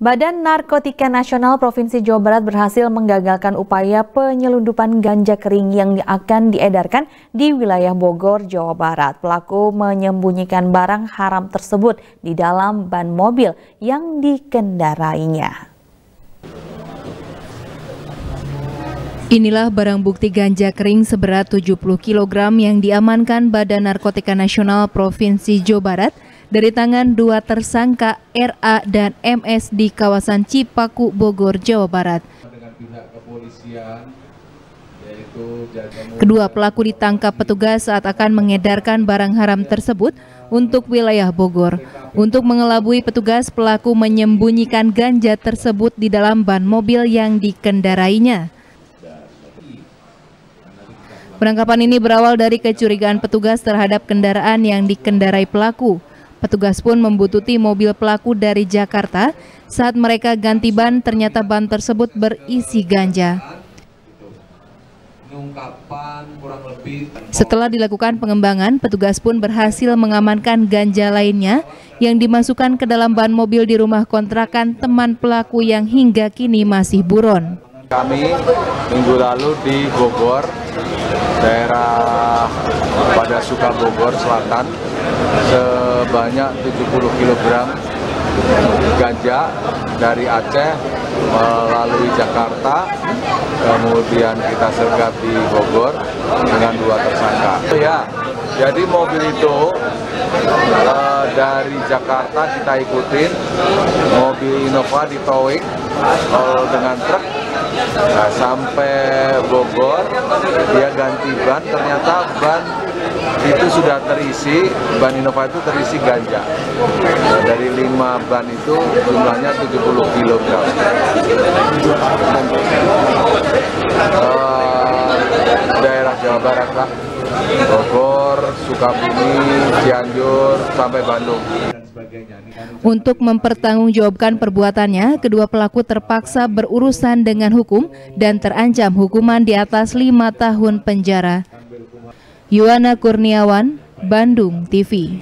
Badan Narkotika Nasional Provinsi Jawa Barat berhasil menggagalkan upaya penyelundupan ganja kering yang akan diedarkan di wilayah Bogor, Jawa Barat. Pelaku menyembunyikan barang haram tersebut di dalam ban mobil yang dikendarainya. Inilah barang bukti ganja kering seberat 70 kg yang diamankan Badan Narkotika Nasional Provinsi Jawa Barat dari tangan dua tersangka RA dan MS di kawasan Cipaku, Bogor, Jawa Barat. Kedua pelaku ditangkap petugas saat akan mengedarkan barang haram tersebut untuk wilayah Bogor. Untuk mengelabui petugas, pelaku menyembunyikan ganja tersebut di dalam ban mobil yang dikendarainya. Penangkapan ini berawal dari kecurigaan petugas terhadap kendaraan yang dikendarai pelaku. Petugas pun membututi mobil pelaku dari Jakarta. Saat mereka ganti ban, ternyata ban tersebut berisi ganja. Setelah dilakukan pengembangan, petugas pun berhasil mengamankan ganja lainnya yang dimasukkan ke dalam ban mobil di rumah kontrakan teman pelaku yang hingga kini masih buron. Kami minggu lalu di Bogor, daerah pada Suka Bogor Selatan, sebanyak 70 kg ganja dari Aceh melalui Jakarta, kemudian kita sergap di Bogor dengan dua tersangka. Ya, jadi mobil itu dari Jakarta kita ikutin, mobil Innova di towing uh, dengan truk nah, sampai Bogor, dia ganti ban, ternyata ban itu sudah terisi, ban Innova itu terisi ganja. Nah, dari 5 ban itu jumlahnya 70 kg. Uh, daerah Jawa Barat Pak, Bogor, Sukabumi, Cianjur, sampai Bandung. Untuk mempertanggungjawabkan perbuatannya, kedua pelaku terpaksa berurusan dengan hukum dan terancam hukuman di atas lima tahun penjara. Yuwana Kurniawan, Bandung TV